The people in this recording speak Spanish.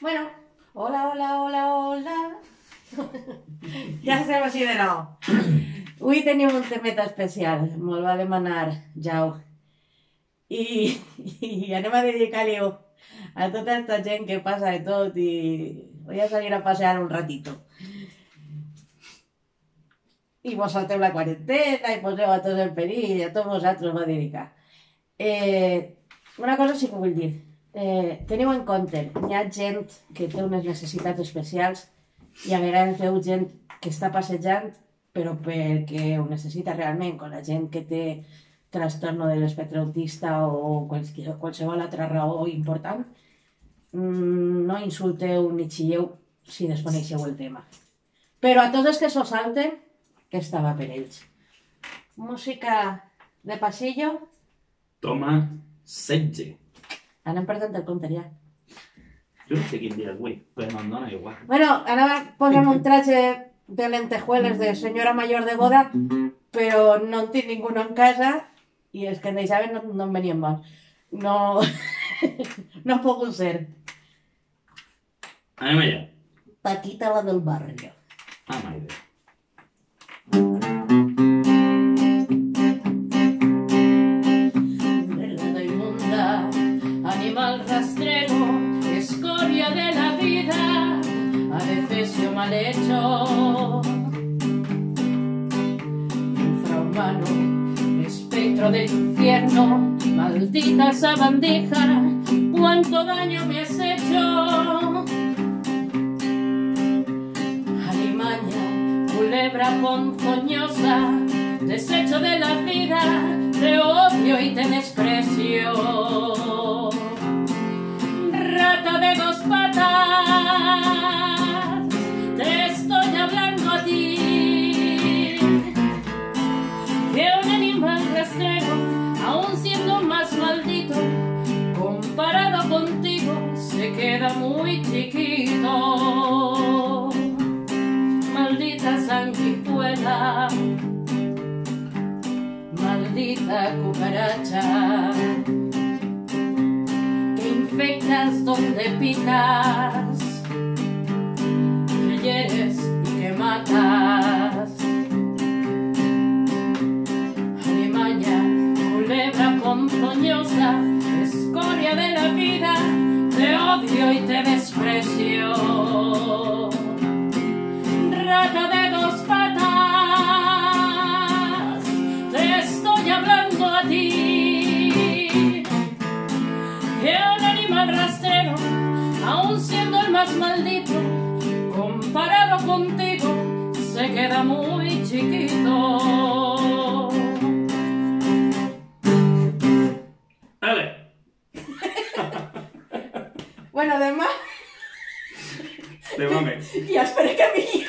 Bueno, hola, hola, hola, hola. ja estem així de nou. Avui tenim un temeta especial, me'l va demanar Jau. I, i anem a dedicar-li a tota aquesta gent que passa de tot i voy a salir a pasear un ratito. I vos salteu la quarantena i poseu a tots en perill, a tots vosaltres va dedicar. Eh, una cosa sí que vull dir. Eh, teniu en compte, hi ha gent que té unes necessitats especials i a vegades veu gent que està passejant però perquè ho necessita realment, com la gent que té trastorno de l'espectre autista o qualsevol altra raó important, mm, no insulteu ni xilleu si desconeixeu el tema. Però a tots els que s'ho salten, que estava per ells. Música de pasillo. Toma 16. Anem perdent el compte ja. Jo no sé quin dia és avui, però no em dona igual. Bueno, ara posem un traje de lentejueles de senyora mayor de boda, però no en tinc ningú en casa i els que en deixaven no, no em venien bons. No, no ha pogut ser. Anem allà. Paquita la del barrio. Ah, maire. Animal rastrero, escoria de la vida, adefesio mal hecho. Infrahumano, espectro del infierno, maldita sabandija, cuánto daño me has hecho. Alimaña, culebra ponzoñosa, desecho de la vida, te odio y te desprecio. Aún siendo más maldito, comparado contigo, se queda muy chiquito. Maldita sanguijuela maldita cucaracha que infectas donde picas, que hieres y que matas. Escoria de la vida, te odio y te desprecio. Rata de dos patas, te estoy hablando a ti. Un animal rastrero, aún siendo el más maldito, comparado contigo, se queda muy chiquito. Además, De moment. ya esperé que mi hijo